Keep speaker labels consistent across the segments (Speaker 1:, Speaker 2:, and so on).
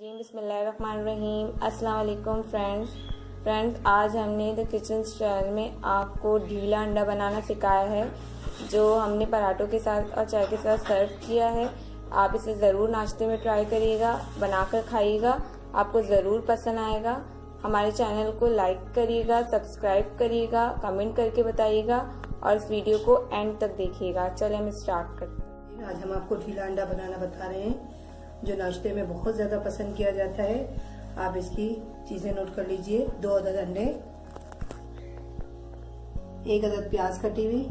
Speaker 1: रहीम अस्सलाम वालेकुम friends. Friends, आज हमने द किचन स्टाइल में आपको ढीला अंडा बनाना सिखाया है, जो हमने पराठों के साथ और चाय के साथ सर्व किया है। आप इसे ज़रूर नाश्ते में ट्राई करिएगा, बनाकर खाइएगा। आपको ज़रूर पसंद आएगा। हमारे चैनल को लाइक करिएगा, सब्सक्राइब करिएगा, कमेंट करके बताइएगा और इस वीडियो को एंड तक देखिएगा। चले हम स्टार्ट करते हैं।
Speaker 2: आज हम आपको ढीला अंडा बनाना बता रहे हैं। जो नाश्ते में बहुत ज़्यादा पसंद किया जाता है। आप इसकी चीज़ें नोट कर लीजिए। दो अदद अंडे, एक अदद प्याज कटी हुई,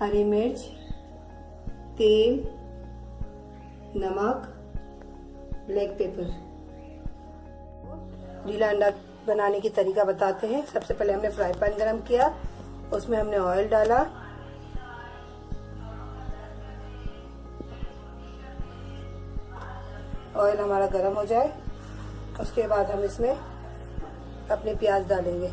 Speaker 2: हरी मिर्च, तेल, नमक ब्लैक पेपर ढीला अंडा बनाने की तरीका बताते हैं। सबसे पहले हमने फ्राई पैन गरम किया, उसमें हमने ऑयल डाला। ऑयल हमारा गर्म हो जाए, उसके बाद हम इसमें अपने प्याज डालेंगे।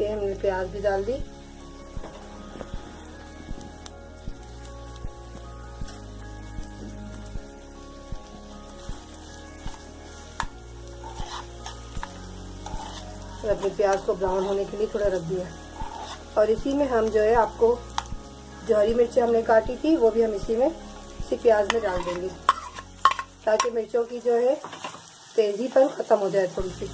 Speaker 2: ये हमने प्याज भी डाल दी। अपने प्याज को ब्राउन होने के लिए थोड़ा रख दिया। और इसी में हम जो है आपको जो हरी मिर्ची हमने काटी थी, वो भी हम इसी में इसी प्याज में डाल देंगे। ताकि मिर्चों की जो है तेज़ी पर ख़त्म हो जाए थोड़ी सी।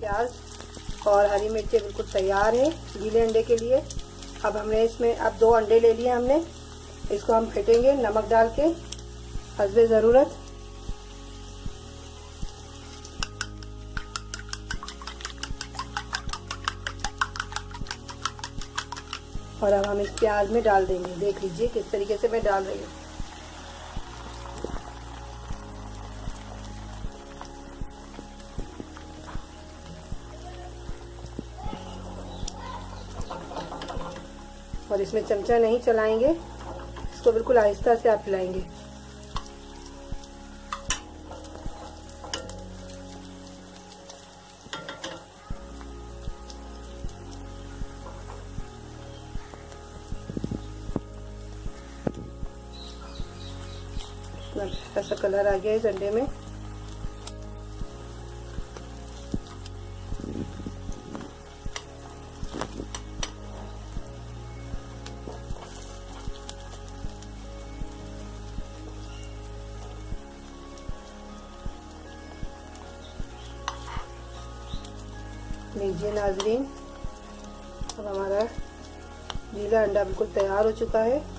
Speaker 2: प्याज और हरी मिर्ची बिल्कुल तैयार है गीले अंडे के लिए। अब हमने इसमें, अब दो अंडे ले लिए हमने। इसको हम फेंटेंगे नमक डाल के हसबे ज़रूरत। और अब हम इस प्याज में डाल देंगे। देख लीजिए किस तरीके से मैं डाल रही हूँ। और इसमें चमचा नहीं चलाएँगे। इसको बिल्कुल आहिस्ता से आप हिलाएँगे। ऐसा कलर आ गया इस अंडे में। लीजिए नाजरीन। अब हमारा गीला अंडा बिल्कुल तैयार हो चुका है।